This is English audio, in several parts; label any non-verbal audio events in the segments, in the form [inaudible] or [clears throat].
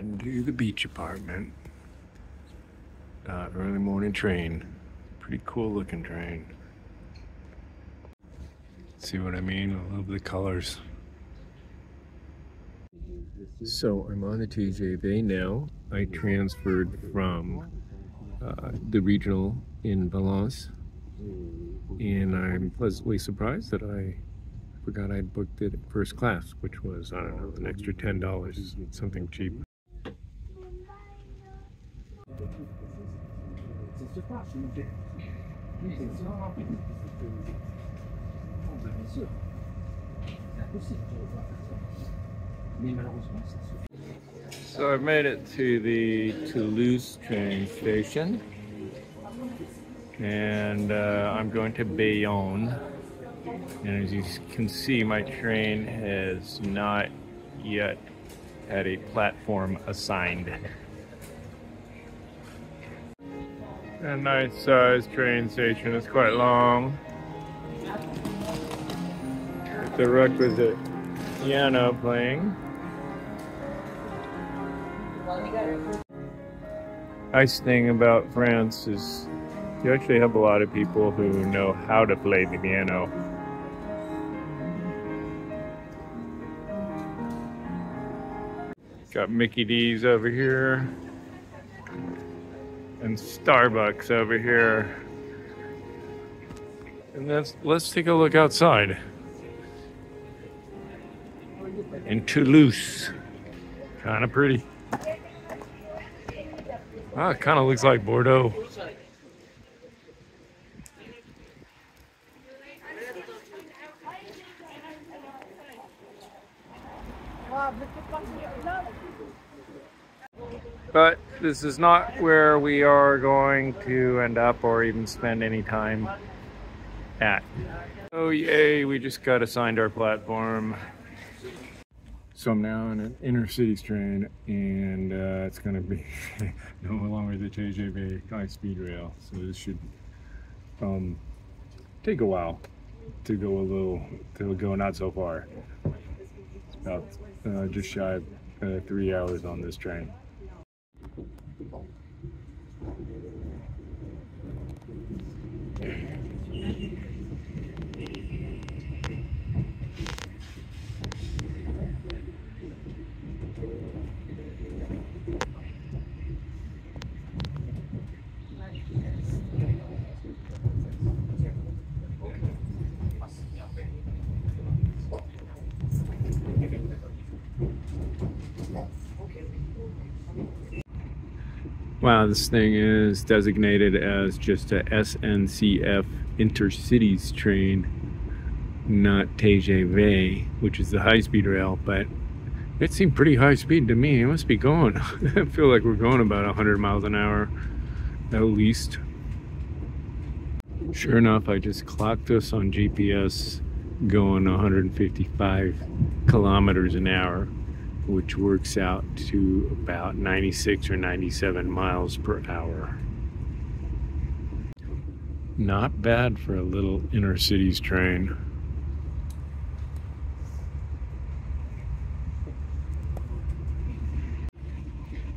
heading to the beach apartment. Uh, early morning train. Pretty cool looking train. See what I mean? I love the colors. So I'm on the TGV now. I transferred from uh, the regional in Valence, and I'm pleasantly surprised that I forgot I'd booked it first class, which was, I don't know, an extra $10, something cheap. So I've made it to the Toulouse train station. And uh, I'm going to Bayonne. And as you can see my train has not yet had a platform assigned. [laughs] A nice sized train station, it's quite long. The requisite piano playing. Nice thing about France is you actually have a lot of people who know how to play the piano. Got Mickey D's over here and Starbucks over here. And let's let's take a look outside. In Toulouse. Kind of pretty. Ah, kind of looks like Bordeaux. But this is not where we are going to end up or even spend any time at. Oh yay, we just got assigned our platform. So I'm now in an intercities train and uh, it's gonna be [laughs] no longer the TGV high speed rail. So this should um, take a while to go a little, to go not so far. It's about uh, just shy of uh, three hours on this train. Thank you. Wow, this thing is designated as just a SNCF intercities train, not TGV, which is the high-speed rail, but it seemed pretty high speed to me. It must be going. [laughs] I feel like we're going about 100 miles an hour at least. Sure enough, I just clocked this on GPS going 155 kilometers an hour which works out to about 96 or 97 miles per hour. Not bad for a little intercities train.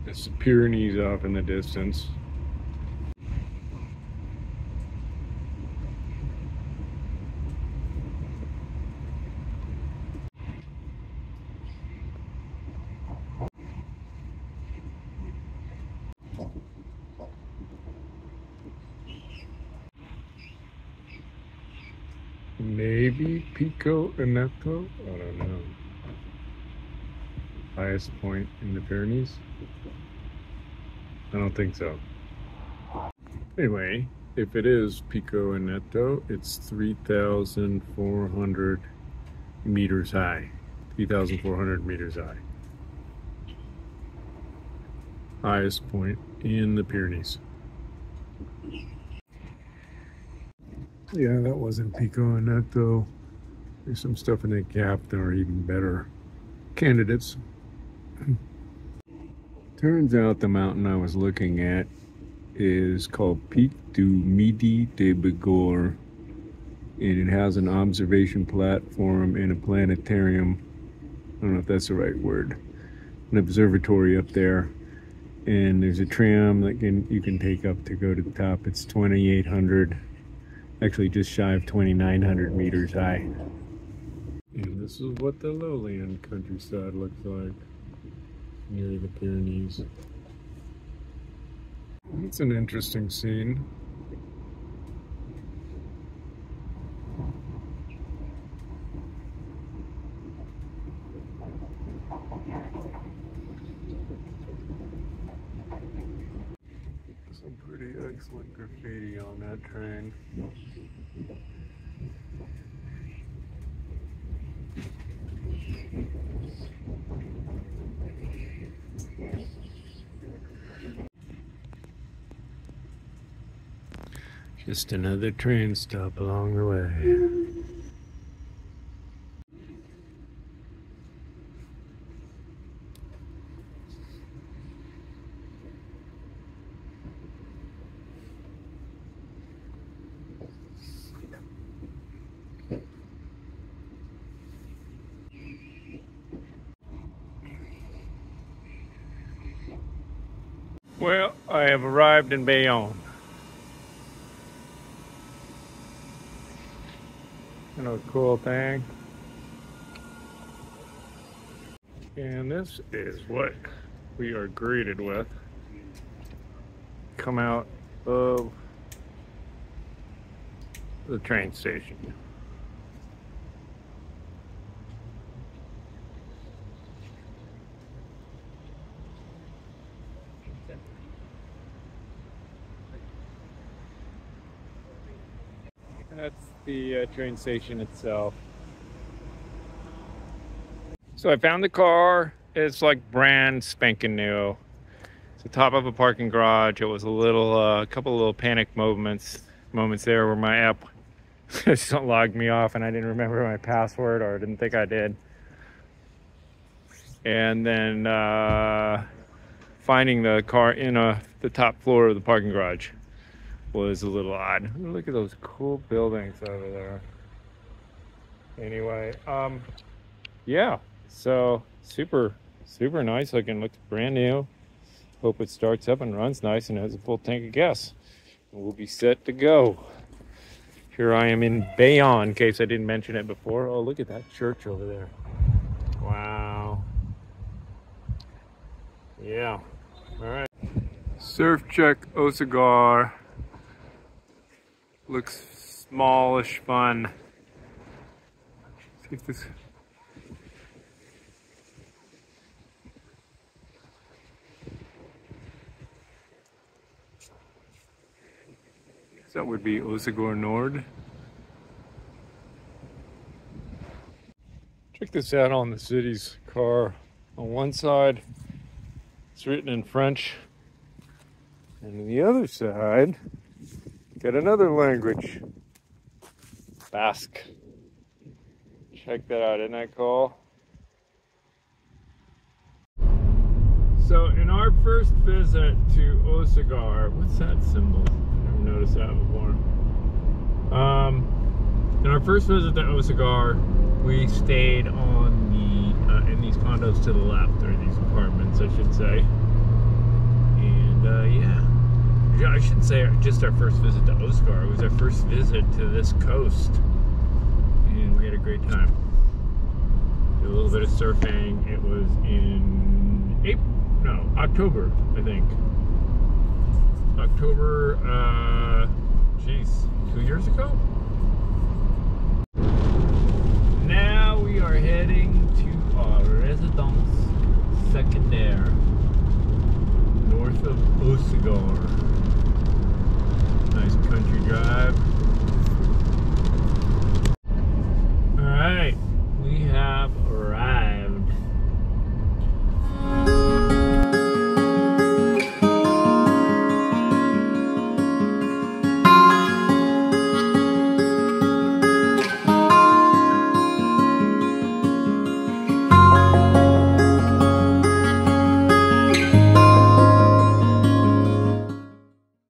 It's the Pyrenees off in the distance. Maybe Pico Aneto? I don't know. Highest point in the Pyrenees? I don't think so. Anyway, if it is Pico Aneto, it's 3,400 meters high. 3,400 meters high. Highest point in the Pyrenees. Yeah, that wasn't Pico Aneto. There's some stuff in that gap that are even better candidates. [clears throat] Turns out the mountain I was looking at is called Pic du Midi de Bigorre. And it has an observation platform and a planetarium. I don't know if that's the right word. an observatory up there and there's a tram that can you can take up to go to the top it's 2800 actually just shy of 2900 meters high. And this is what the lowland countryside looks like near the pyrenees. It's an interesting scene excellent graffiti on that train. Just another train stop along the way. Well, I have arrived in Bayonne. You know, cool thing. And this is what we are greeted with. Come out of the train station. That's the uh, train station itself. So I found the car. It's like brand spanking new. It's the top of a parking garage. It was a little, uh, a uh, couple little panic moments, moments there where my app [laughs] just logged me off and I didn't remember my password or didn't think I did. And then uh, finding the car in a, the top floor of the parking garage was a little odd. Look at those cool buildings over there. Anyway, um, yeah, so super, super nice looking. Looks brand new. Hope it starts up and runs nice and has a full tank of gas. We'll be set to go. Here I am in Bayonne, in case I didn't mention it before. Oh, look at that church over there. Wow. Yeah. All right. Surf check Hossegor. Looks smallish fun. See if this that would be Hossegor Nord. Check this out on the city's car. On one side, it's written in French, and on the other side, Get another language. Basque. Check that out, isn't that cool? So in our first visit to Hossegor, what's that symbol? I've never noticed that before. Um, in our first visit to Hossegor, we stayed on the uh, in these condos to the left, or these apartments, I should say. And uh, yeah, I shouldn't say just our first visit to Hossegor. It was our first visit to this coast, and we had a great time. Did a little bit of surfing. It was in April, no, October, I think. October, uh, geez, two years ago. Now we are heading to our residence secondaire north of Hossegor. Nice country drive. All right,